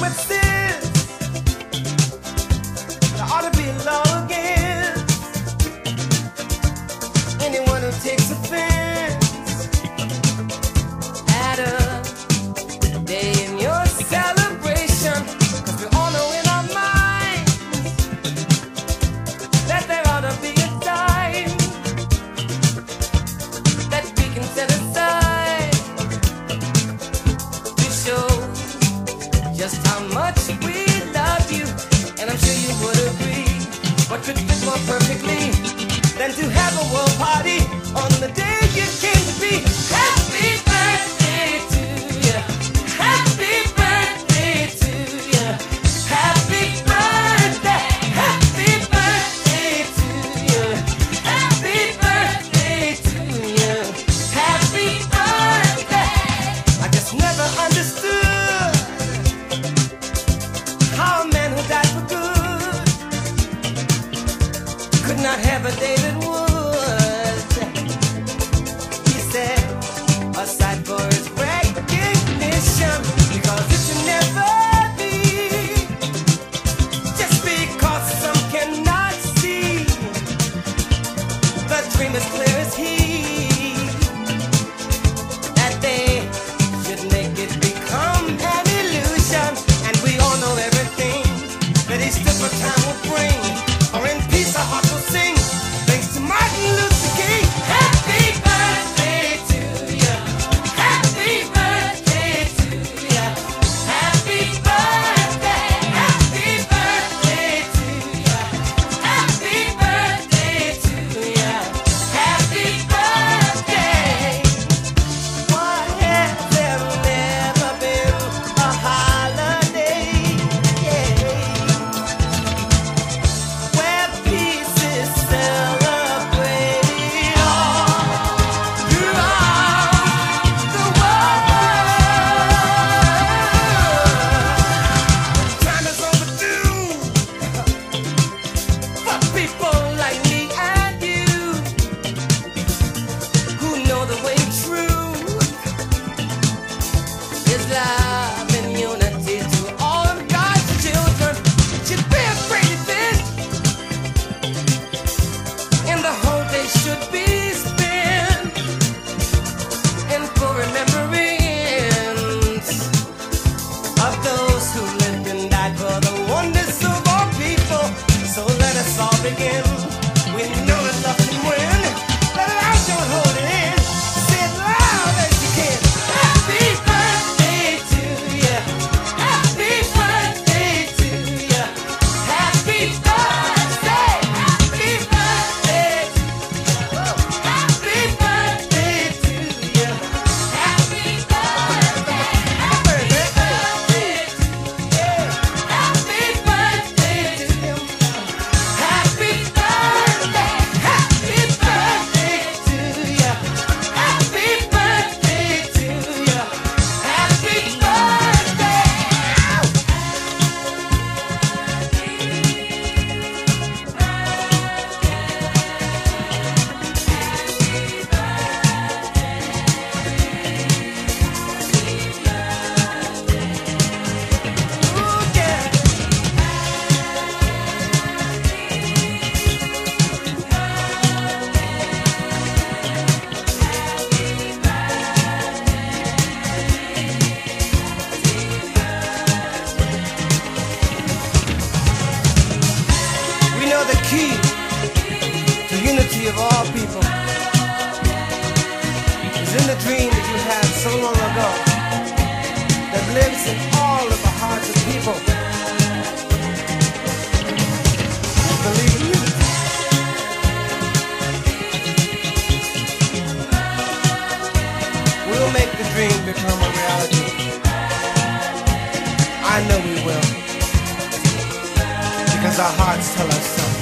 Let's. work perfectly than to have a world. never dated one. of all people is in the dream that you had so long ago that lives in all of the hearts of people. Believe. We'll make the dream become a reality. I know we will. Because our hearts tell us so.